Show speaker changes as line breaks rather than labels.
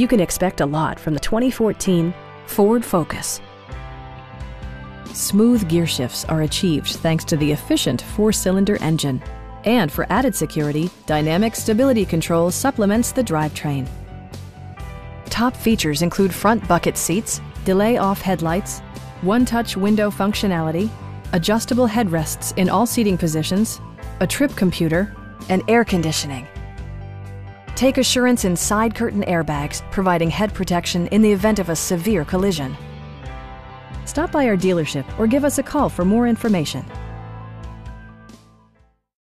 You can expect a lot from the 2014 Ford Focus. Smooth gear shifts are achieved thanks to the efficient four-cylinder engine. And for added security, Dynamic Stability Control supplements the drivetrain. Top features include front bucket seats, delay-off headlights, one-touch window functionality, adjustable headrests in all seating positions, a trip computer, and air conditioning. Take assurance in side curtain airbags, providing head protection in the event of a severe collision. Stop by our dealership or give us a call for more information.